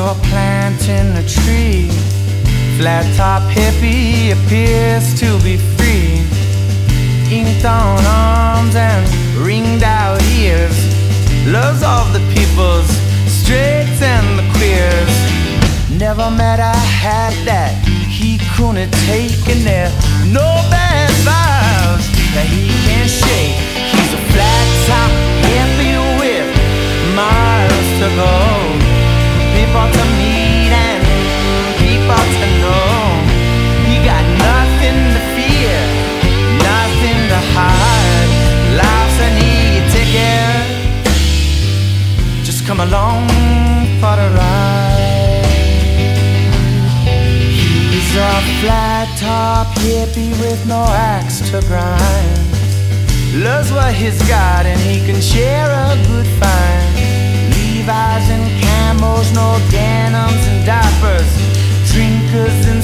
you're planting a tree. Flat top hippie appears to be free. Inked on arms and ringed out ears. Loves all the peoples, straights and the queers. Never met a hat that he couldn't take in there. No flat top hippie with no axe to grind. Loves what he's got and he can share a good find. Levi's and camos, no denims and diapers. Drinkers and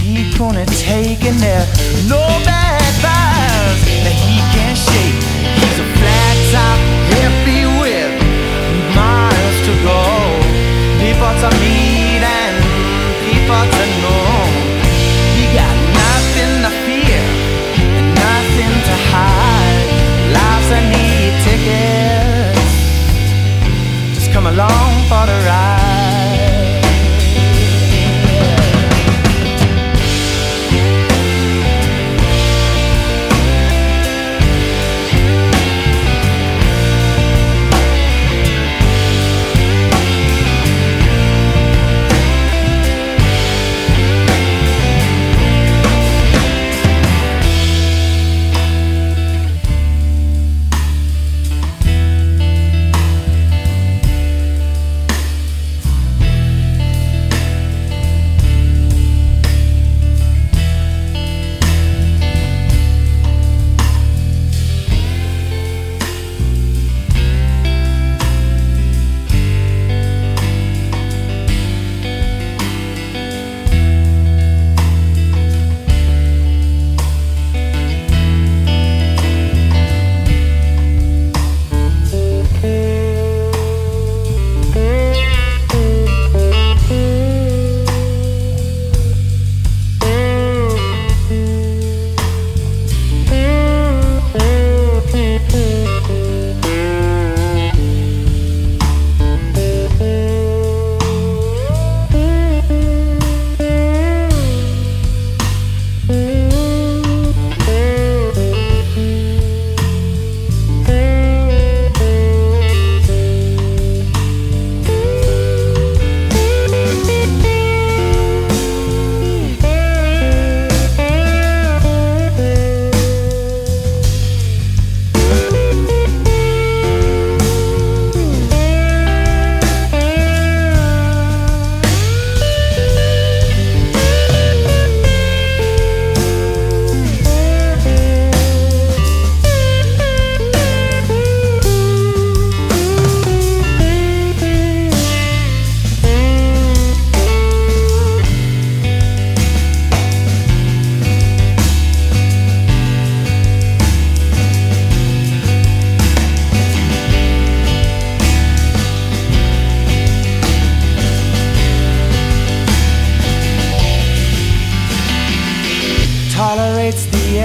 he couldn't take in there. No bad vibes that he can't shake. He's a flat top hippie with miles to go. People to meet and people to know. He got nothing to fear and nothing to hide. Life's a neat ticket. Just come along for the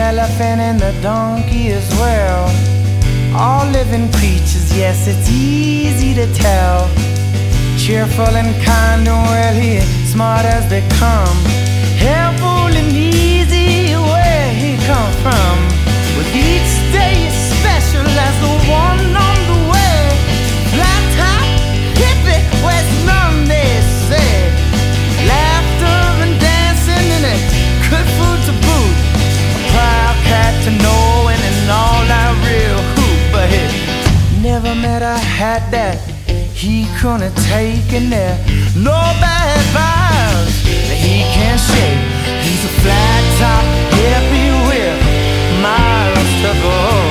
elephant and the donkey as well. All living creatures, yes, it's easy to tell. Cheerful and kind and he smart as they come. that I had that he couldn't take and there. No bad vibes that he can't shake. He's a flat top everywhere, to go.